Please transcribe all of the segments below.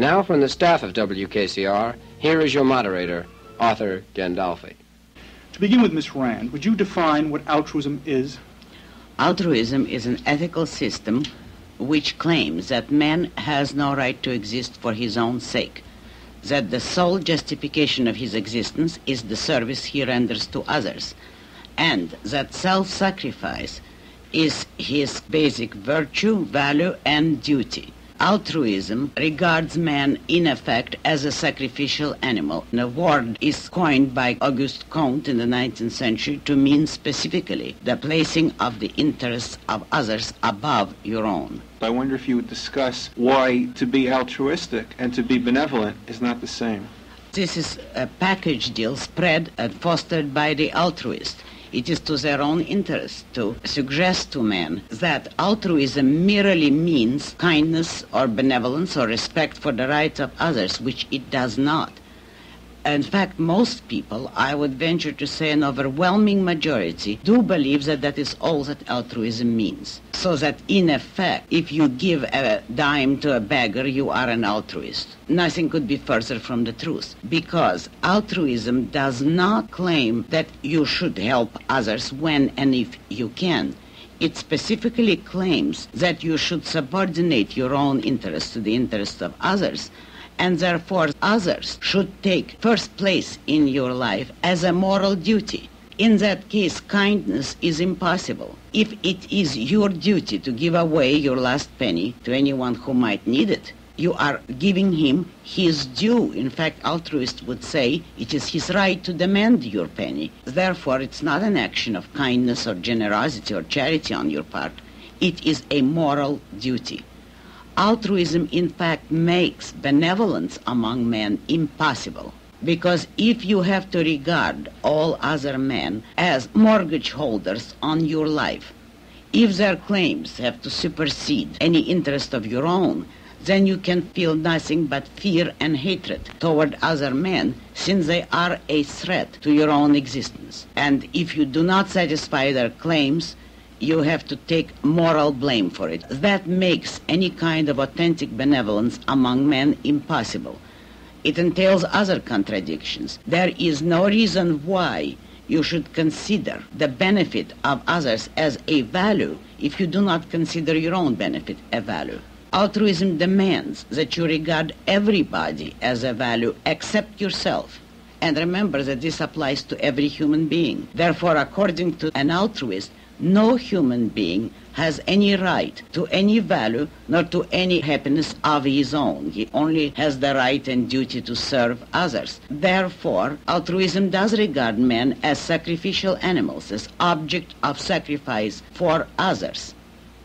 Now, from the staff of WKCR, here is your moderator, Arthur Gandolfi. To begin with, Ms. Rand, would you define what altruism is? Altruism is an ethical system which claims that man has no right to exist for his own sake, that the sole justification of his existence is the service he renders to others, and that self-sacrifice is his basic virtue, value, and duty. Altruism regards man in effect as a sacrificial animal. The word is coined by Auguste Comte in the 19th century to mean specifically the placing of the interests of others above your own. I wonder if you would discuss why to be altruistic and to be benevolent is not the same. This is a package deal spread and fostered by the altruist. It is to their own interest to suggest to men that altruism merely means kindness or benevolence or respect for the rights of others, which it does not. In fact, most people, I would venture to say an overwhelming majority, do believe that that is all that altruism means. So that in effect, if you give a dime to a beggar, you are an altruist. Nothing could be further from the truth. Because altruism does not claim that you should help others when and if you can. It specifically claims that you should subordinate your own interests to the interests of others and therefore others should take first place in your life as a moral duty. In that case, kindness is impossible. If it is your duty to give away your last penny to anyone who might need it, you are giving him his due. In fact, altruists would say it is his right to demand your penny. Therefore, it's not an action of kindness or generosity or charity on your part. It is a moral duty. Altruism, in fact, makes benevolence among men impossible. Because if you have to regard all other men as mortgage holders on your life, if their claims have to supersede any interest of your own, then you can feel nothing but fear and hatred toward other men since they are a threat to your own existence. And if you do not satisfy their claims, you have to take moral blame for it. That makes any kind of authentic benevolence among men impossible. It entails other contradictions. There is no reason why you should consider the benefit of others as a value if you do not consider your own benefit a value. Altruism demands that you regard everybody as a value except yourself. And remember that this applies to every human being. Therefore, according to an altruist, no human being has any right to any value nor to any happiness of his own. He only has the right and duty to serve others. Therefore, altruism does regard men as sacrificial animals, as object of sacrifice for others.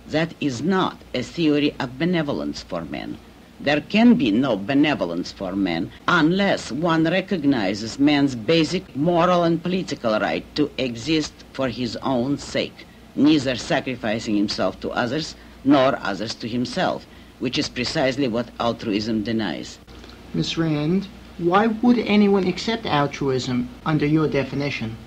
That is not a theory of benevolence for men. There can be no benevolence for men unless one recognizes man's basic moral and political right to exist for his own sake, neither sacrificing himself to others nor others to himself, which is precisely what altruism denies. Miss Rand, why would anyone accept altruism under your definition?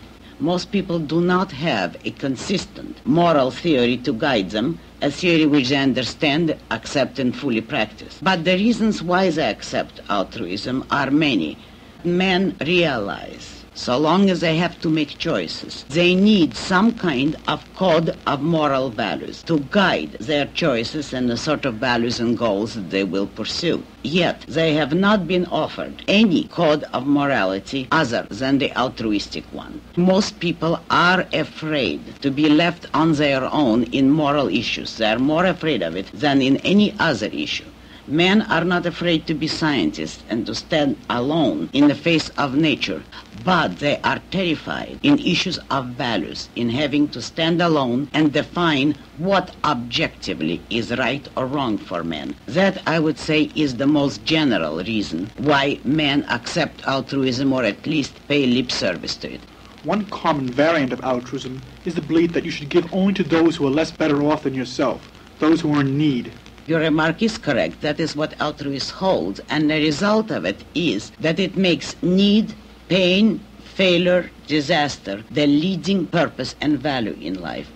Most people do not have a consistent moral theory to guide them, a theory which they understand, accept, and fully practice. But the reasons why they accept altruism are many. Men realize so long as they have to make choices, they need some kind of code of moral values to guide their choices and the sort of values and goals that they will pursue. Yet, they have not been offered any code of morality other than the altruistic one. Most people are afraid to be left on their own in moral issues. They are more afraid of it than in any other issue. Men are not afraid to be scientists and to stand alone in the face of nature, but they are terrified in issues of values, in having to stand alone and define what objectively is right or wrong for men. That, I would say, is the most general reason why men accept altruism or at least pay lip service to it. One common variant of altruism is the belief that you should give only to those who are less better off than yourself, those who are in need. Your remark is correct. That is what altruism holds. And the result of it is that it makes need, pain, failure, disaster the leading purpose and value in life.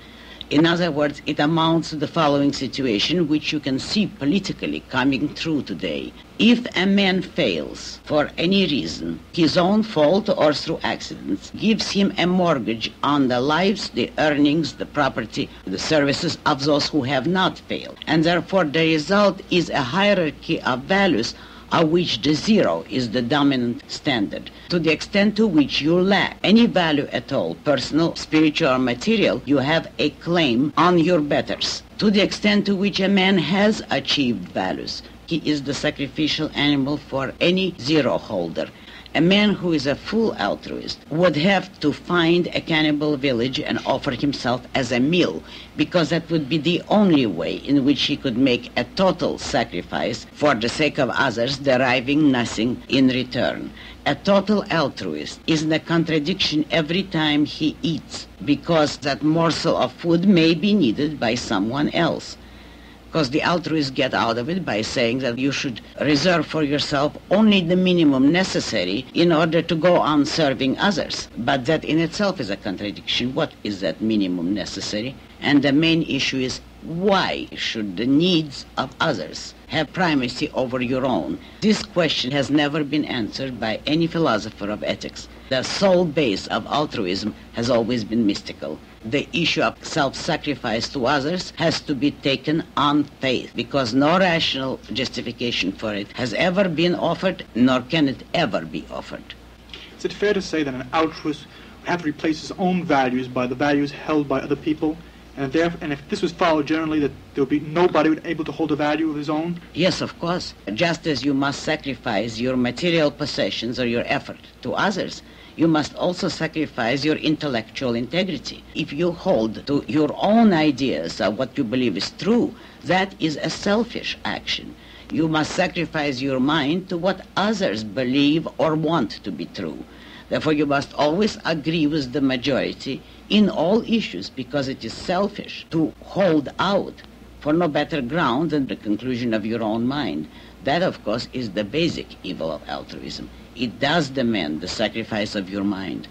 In other words, it amounts to the following situation, which you can see politically coming through today. If a man fails for any reason, his own fault or through accidents, gives him a mortgage on the lives, the earnings, the property, the services of those who have not failed. And therefore the result is a hierarchy of values of which the zero is the dominant standard. To the extent to which you lack any value at all, personal, spiritual, or material, you have a claim on your betters. To the extent to which a man has achieved values, he is the sacrificial animal for any zero holder. A man who is a full altruist would have to find a cannibal village and offer himself as a meal because that would be the only way in which he could make a total sacrifice for the sake of others deriving nothing in return. A total altruist is in a contradiction every time he eats because that morsel of food may be needed by someone else because the altruists get out of it by saying that you should reserve for yourself only the minimum necessary in order to go on serving others. But that in itself is a contradiction. What is that minimum necessary? And the main issue is why should the needs of others have primacy over your own? This question has never been answered by any philosopher of ethics. The sole base of altruism has always been mystical the issue of self-sacrifice to others has to be taken on faith because no rational justification for it has ever been offered nor can it ever be offered. Is it fair to say that an altruist would have to replace his own values by the values held by other people? And, and if this was followed generally, that there would be nobody able to hold a value of his own? Yes, of course. Just as you must sacrifice your material possessions or your effort to others, you must also sacrifice your intellectual integrity. If you hold to your own ideas of what you believe is true, that is a selfish action. You must sacrifice your mind to what others believe or want to be true. Therefore, you must always agree with the majority in all issues because it is selfish to hold out for no better ground than the conclusion of your own mind. That, of course, is the basic evil of altruism. It does demand the sacrifice of your mind.